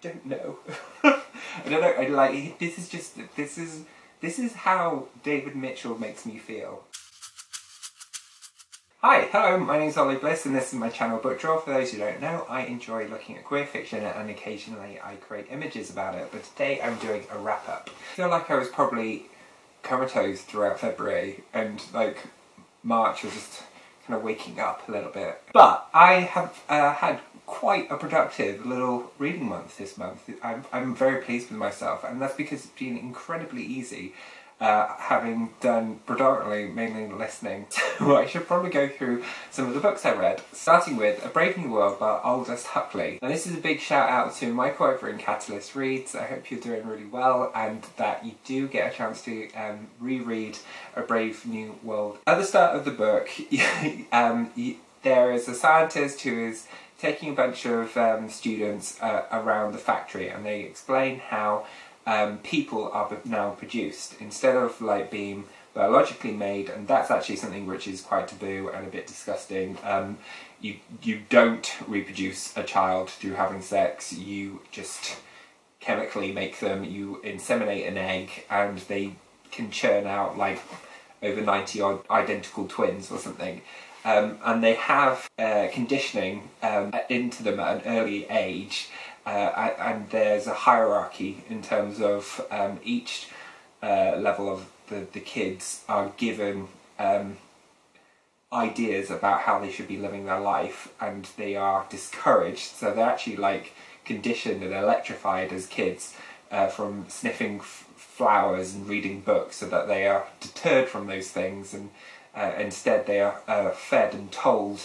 don't know. I don't know. I like this is just this is this is how David Mitchell makes me feel. Hi, hello, my name is Ollie Bliss and this is my channel Book Draw. For those who don't know, I enjoy looking at queer fiction and occasionally I create images about it, but today I'm doing a wrap up. I feel like I was probably comatose throughout February and like March was just kind of waking up a little bit. But I have uh, had quite a productive little reading month this month. I'm, I'm very pleased with myself and that's because it's been incredibly easy uh, having done predominantly mainly listening. So I should probably go through some of the books I read, starting with A Brave New World by Aldous Huxley. Now this is a big shout out to Michael over in Catalyst Reads. I hope you're doing really well and that you do get a chance to um, reread A Brave New World. At the start of the book, um, there is a scientist who is taking a bunch of um, students uh, around the factory and they explain how um, people are now produced instead of like being biologically made, and that's actually something which is quite taboo and a bit disgusting. Um, you you don't reproduce a child through having sex. You just chemically make them. You inseminate an egg, and they can churn out like over ninety odd identical twins or something. Um, and they have uh, conditioning um, into them at an early age uh, and there's a hierarchy in terms of um, each uh, level of the, the kids are given um, ideas about how they should be living their life and they are discouraged. So they're actually like conditioned and electrified as kids uh, from sniffing flowers and reading books so that they are deterred from those things and uh, instead they are uh, fed and told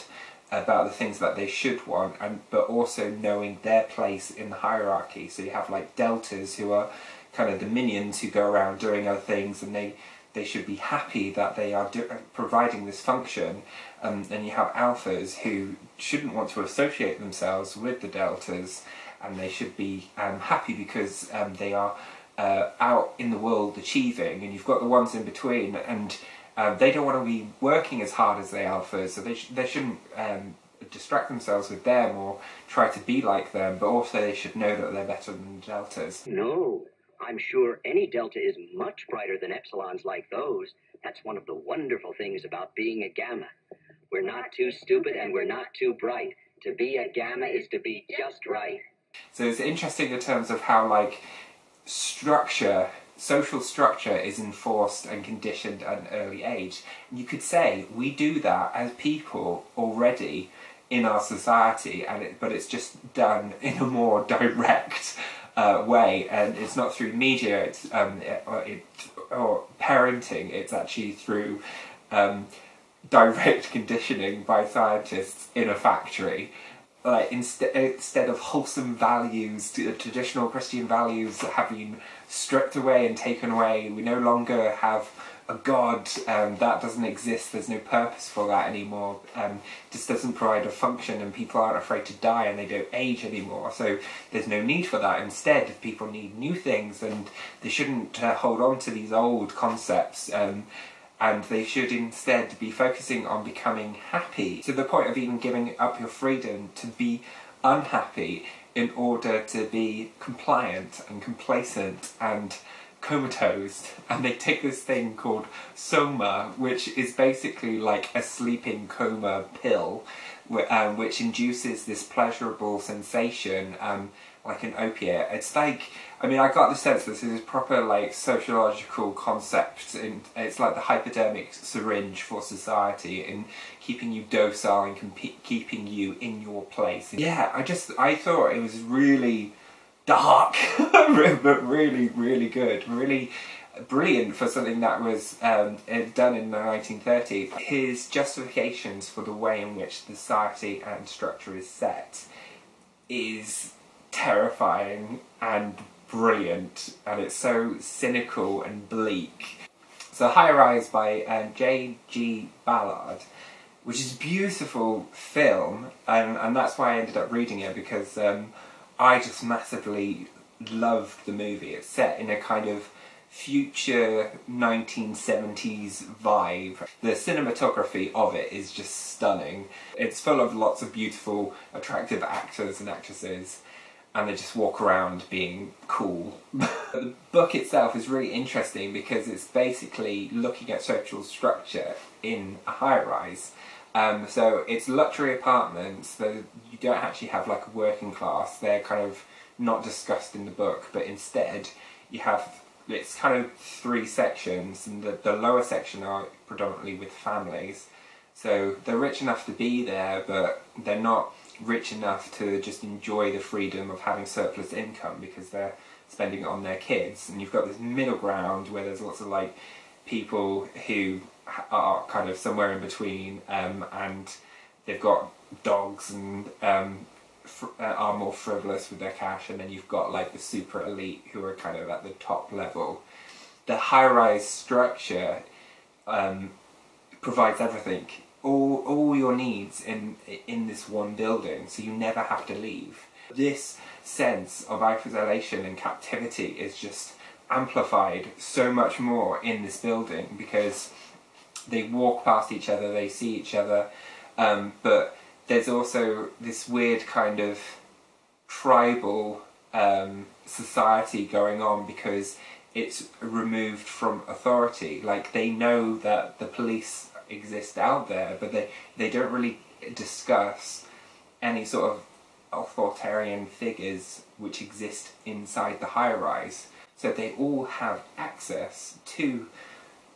about the things that they should want and but also knowing their place in the hierarchy. So you have like deltas who are kind of the minions who go around doing other things and they they should be happy that they are do, providing this function. Um, and you have alphas who shouldn't want to associate themselves with the deltas and they should be um, happy because um, they are uh, out in the world achieving. And you've got the ones in between and um, they don't want to be working as hard as they are first, so they, sh they shouldn't um, distract themselves with them or try to be like them, but also they should know that they're better than deltas. No, I'm sure any delta is much brighter than epsilons like those. That's one of the wonderful things about being a gamma. We're not too stupid and we're not too bright. To be a gamma is to be just right. So it's interesting in terms of how, like, structure social structure is enforced and conditioned at an early age. You could say we do that as people already in our society, and it, but it's just done in a more direct uh, way, and it's not through media. It's um, it, or, parenting. It's actually through um, direct conditioning by scientists in a factory like instead instead of wholesome values, traditional Christian values have been stripped away and taken away. We no longer have a God um, that doesn't exist. There's no purpose for that anymore. Um, just doesn't provide a function, and people aren't afraid to die, and they don't age anymore. So there's no need for that. Instead, people need new things, and they shouldn't uh, hold on to these old concepts. Um, and they should instead be focusing on becoming happy to the point of even giving up your freedom to be unhappy in order to be compliant and complacent and comatose. And they take this thing called soma which is basically like a sleeping coma pill um, which induces this pleasurable sensation um, like an opiate. It's like, I mean, I got the sense this is a proper like sociological concept. In, it's like the hypodermic syringe for society in keeping you docile and keeping you in your place. Yeah, I just, I thought it was really dark, but really, really good. Really brilliant for something that was um, done in the 1930s. His justifications for the way in which the society and structure is set is terrifying and brilliant, and it's so cynical and bleak. So High Rise by um, J.G. Ballard, which is a beautiful film, and, and that's why I ended up reading it because um, I just massively loved the movie. It's set in a kind of future 1970s vibe. The cinematography of it is just stunning. It's full of lots of beautiful, attractive actors and actresses and they just walk around being cool. the book itself is really interesting because it's basically looking at social structure in a high rise. Um, so it's luxury apartments, so you don't actually have like a working class, they're kind of not discussed in the book, but instead you have it's kind of three sections, and the, the lower section are predominantly with families. So they're rich enough to be there, but they're not rich enough to just enjoy the freedom of having surplus income because they're spending it on their kids. And you've got this middle ground where there's lots of like people who are kind of somewhere in between, um, and they've got dogs and um, fr- uh, are more frivolous with their cash, and then you've got like the super elite who are kind of at the top level. The high-rise structure um, provides everything, all all your needs in in this one building, so you never have to leave. This sense of isolation and captivity is just amplified so much more in this building because they walk past each other, they see each other, um, but there's also this weird kind of tribal um, society going on because it's removed from authority. Like they know that the police exist out there, but they they don't really discuss any sort of authoritarian figures which exist inside the high rise. So they all have access to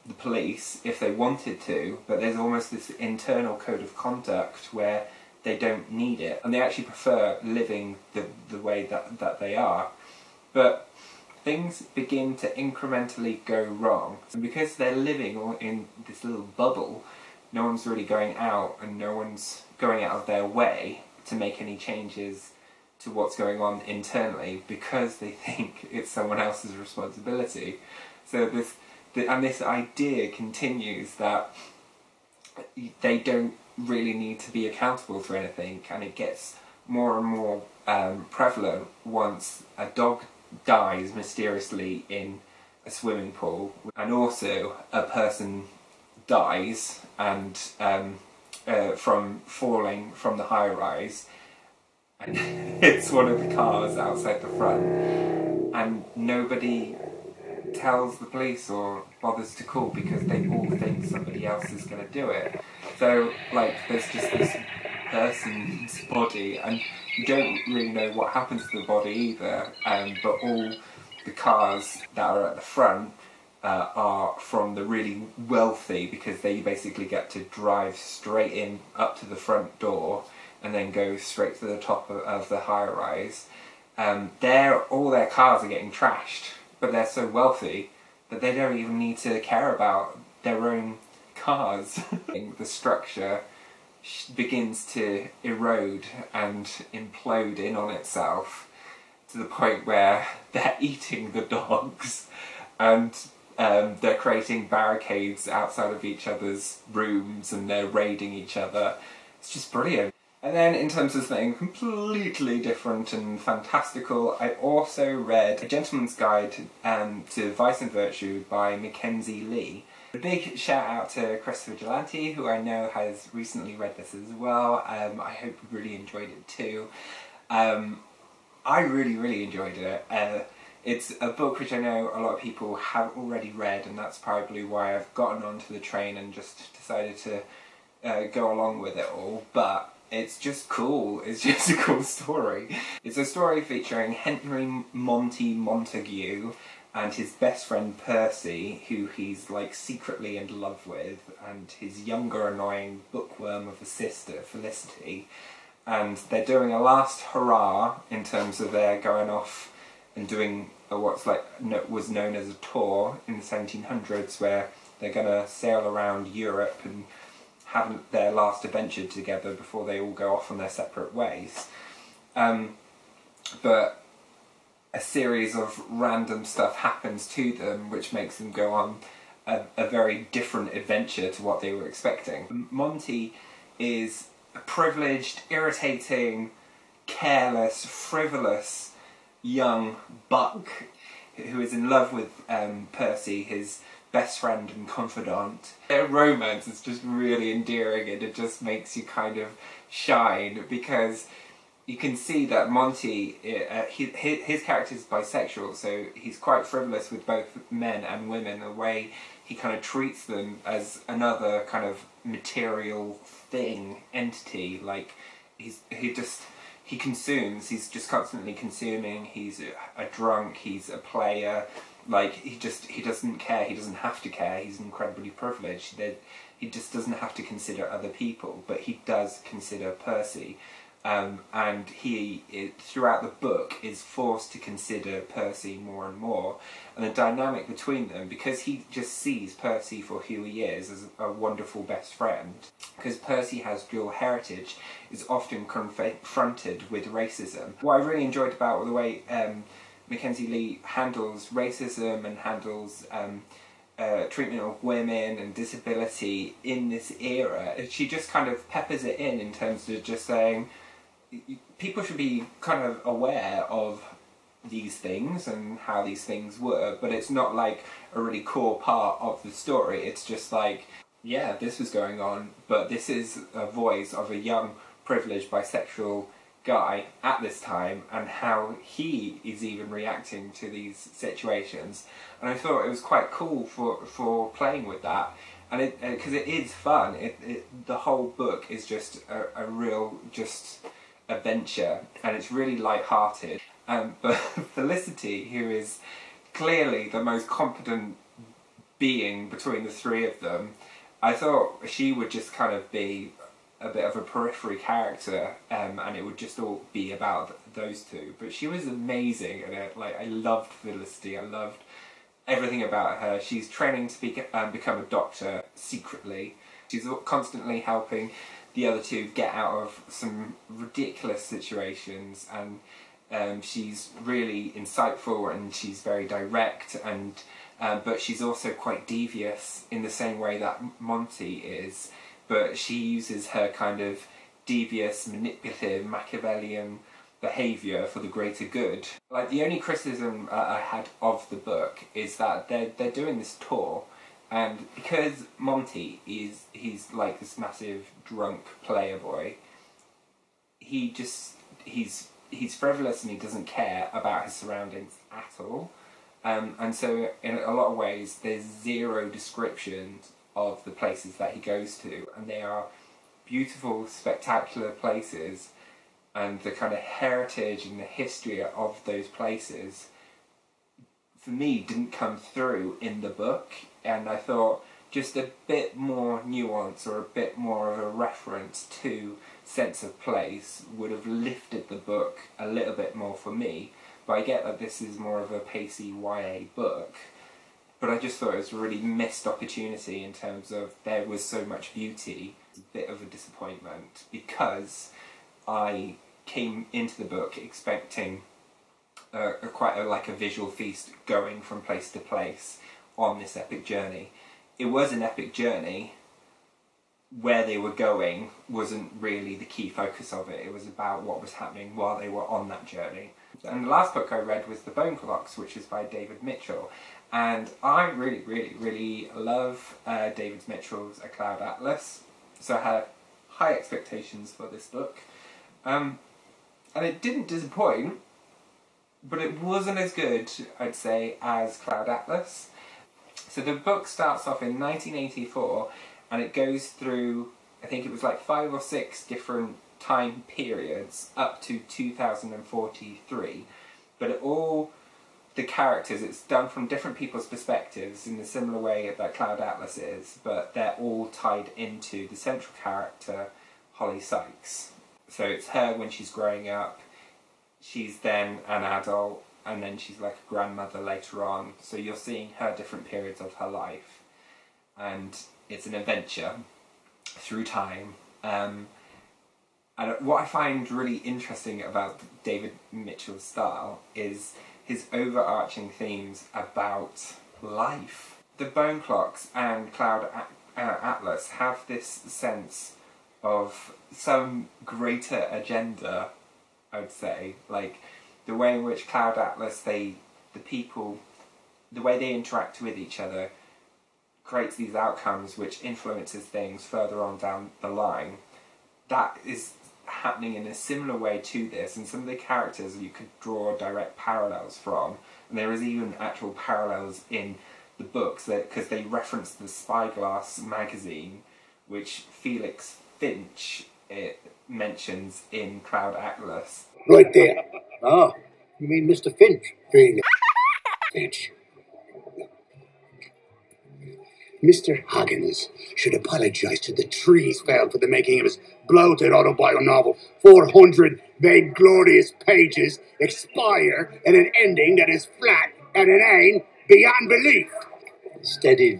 the police if they wanted to, but there's almost this internal code of conduct where they don't need it and they actually prefer living the, the way that, that they are. But things begin to incrementally go wrong. And because they're living in this little bubble, no one's really going out and no one's going out of their way to make any changes to what's going on internally because they think it's someone else's responsibility. So this, the, and this idea continues that they don't really need to be accountable for anything, and it gets more and more um, prevalent once a dog dies mysteriously in a swimming pool, and also a person dies and um, uh, from falling from the high rise and hits one of the cars outside the front, and nobody tells the police or bothers to call because they all think somebody else is going to do it. So, like, there's just this person's body, and you don't really know what happens to the body either, um, but all the cars that are at the front uh, are from the really wealthy because they basically get to drive straight in up to the front door and then go straight to the top of, of the high rise. Um, their all their cars are getting trashed but they're so wealthy that they don't even need to care about their own cars. the structure begins to erode and implode in on itself to the point where they're eating the dogs and um, they're creating barricades outside of each other's rooms and they're raiding each other. It's just brilliant. And then in terms of something completely different and fantastical, I also read A Gentleman's Guide um, to Vice and Virtue by Mackenzie Lee. A big shout out to Christopher Gelante, who I know has recently read this as well. Um, I hope you really enjoyed it too. Um, I really, really enjoyed it. Uh, it's a book which I know a lot of people have already read, and that's probably why I've gotten onto the train and just decided to uh, go along with it all. But it's just cool. It's just a cool story. It's a story featuring Henry Monty Montague and his best friend Percy, who he's like secretly in love with, and his younger annoying bookworm of a sister, Felicity. And they're doing a last hurrah in terms of their going off and doing what's like was known as a tour in the 1700s, where they're to sail around Europe and have their last adventure together before they all go off on their separate ways. Um, but a series of random stuff happens to them which makes them go on a, a very different adventure to what they were expecting. Monty is a privileged, irritating, careless, frivolous young buck who is in love with um, Percy, his best friend and confidant. Their romance is just really endearing and it just makes you kind of shine because you can see that Monty, uh, he, his, character is bisexual, so he's quite frivolous with both men and women. The way he kind of treats them as another kind of material thing, entity. Like he's he just he consumes. He's just constantly consuming. He's a drunk. He's a player. Like he just he doesn't care. He doesn't have to care. He's incredibly privileged. That he just doesn't have to consider other people, but he does consider Percy um, and he, it, throughout the book, is forced to consider Percy more and more. And the dynamic between them, because he just sees Percy for who he is, as a wonderful best friend, because Percy has dual heritage, is often confronted with racism. What I really enjoyed about the way um, Mackenzie Lee handles racism and handles um, uh, treatment of women and disability in this era, she just kind of peppers it in in terms of just saying, people should be kind of aware of these things and how these things were, but it's not like a really core part of the story. It's just like, yeah, this was going on, but this is a voice of a young, privileged bisexual guy at this time and how he is even reacting to these situations. And I thought it was quite cool for, for playing with that. And it because it, it is fun. It, it the whole book is just a, a real just adventure and it's really light-hearted. Um, but Felicity, who is clearly the most competent being between the three of them, I thought she would just kind of be a bit of a periphery character um, and it would just all be about th those two. But she was amazing and it. Like I loved Felicity. I loved everything about her. She's training to be, um, become a doctor secretly. She's constantly helping the other two get out of some ridiculous situations and um, she's really insightful and she's very direct and um, but she's also quite devious in the same way that Monty is but she uses her kind of devious manipulative Machiavellian behaviour for the greater good like the only criticism uh, I had of the book is that they're, they're doing this tour and because Monty is he's like this massive drunk player boy, he just he's he's frivolous and he doesn't care about his surroundings at all. Um, and so in a lot of ways there's zero descriptions of the places that he goes to and they are beautiful, spectacular places and the kind of heritage and the history of those places for me didn't come through in the book and I thought just a bit more nuance or a bit more of a reference to sense of place would have lifted the book a little bit more for me. But I get that this is more of a pacey YA book. But I just thought it was a really missed opportunity in terms of there was so much beauty. It's a bit of a disappointment because I came into the book expecting a, a quite a, like a visual feast going from place to place on this epic journey. It was an epic journey. Where they were going wasn't really the key focus of it. It was about what was happening while they were on that journey. And the last book I read was The Bone Clocks, which is by David Mitchell. And I really, really, really love uh, David Mitchell's A Cloud Atlas. So I had high expectations for this book. Um, and it didn't disappoint, but it wasn't as good, I'd say, as Cloud Atlas. So the book starts off in 1984 and it goes through, I think it was like five or six different time periods up to 2043. But all, the characters, it's done from different people's perspectives in a similar way that Cloud Atlas is, but they're all tied into the central character, Holly Sykes. So it's her when she's growing up, she's then an adult, and then she's like a grandmother later on. So you're seeing her different periods of her life, and it's an adventure through time. Um, and what I find really interesting about David Mitchell's style is his overarching themes about life. The Bone Clocks and Cloud uh, Atlas have this sense of some greater agenda, I would say. Like, the way in which Cloud Atlas, they, the people, the way they interact with each other creates these outcomes which influences things further on down the line. That is happening in a similar way to this, and some of the characters you could draw direct parallels from, and there is even actual parallels in the books because they reference the Spyglass magazine, which Felix Finch it mentions in Cloud Atlas. Right there. Ah, you mean Mr. Finch? Finch. Finch. Mr. Hoggins should apologize to the trees felled for the making of his bloated autobiographical novel. 400 vainglorious pages expire in an ending that is flat and inane beyond belief. Steady,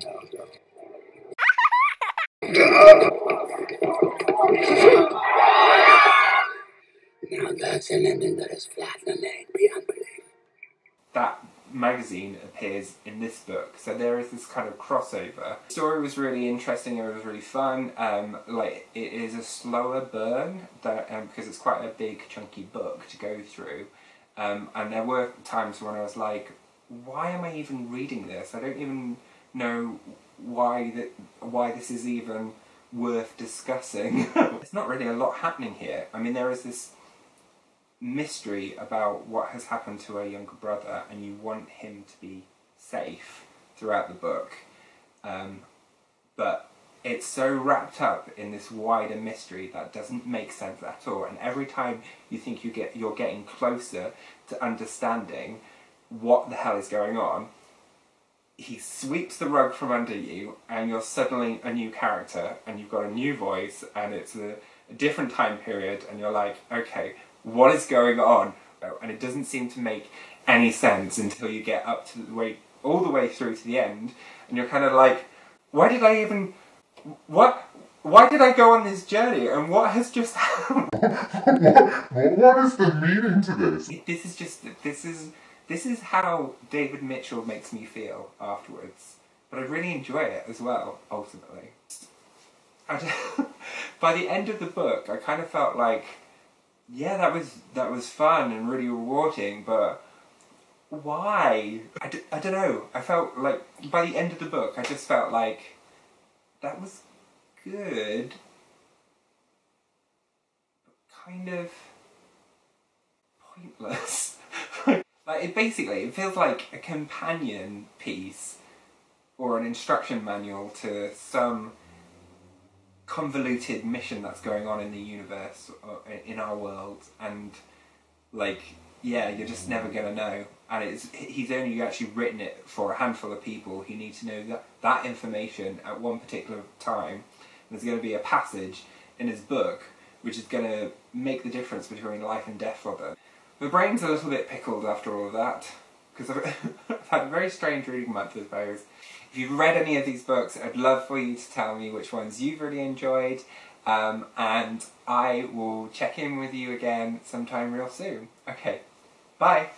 now that's an ending that is flat and inane beyond belief. that magazine appears in this book. So there is this kind of crossover. The story was really interesting. It was really fun. Um, like it is a slower burn that um, because it's quite a big chunky book to go through. Um, and there were times when I was like, why am I even reading this? I don't even know why that why this is even worth discussing. There's not really a lot happening here. I mean, there is this mystery about what has happened to her younger brother, and you want him to be safe throughout the book. Um, but it's so wrapped up in this wider mystery that doesn't make sense at all. And every time you think you get you're getting closer to understanding what the hell is going on, he sweeps the rug from under you, and you're suddenly a new character, and you've got a new voice, and it's a, a different time period, and you're like, okay, what is going on? And it doesn't seem to make any sense until you get up to the way, all the way through to the end, and you're kind of like, why did I even, what? Why did I go on this journey, and what has just happened? what, what is the meaning to this? this is just this is this is how David Mitchell makes me feel afterwards. But I really enjoy it as well. Ultimately, by the end of the book, I kind of felt like, yeah, that was that was fun and really rewarding, but why? I, d- I don't know. I felt like by the end of the book, I just felt like that was good, but kind of pointless. like it basically, it feels like a companion piece or an instruction manual to some convoluted mission that's going on in the universe or in our world, and like yeah, you're just never gonna know. And it's he's only actually written it for a handful of people who need to know that that information at one particular time. There's going to be a passage in his book which is going to make the difference between life and death for them. My brain's a little bit pickled after all of that because I've, I've had a very strange reading month, I suppose. If you've read any of these books, I'd love for you to tell me which ones you've really enjoyed, um, and I will check in with you again sometime real soon. Okay, bye.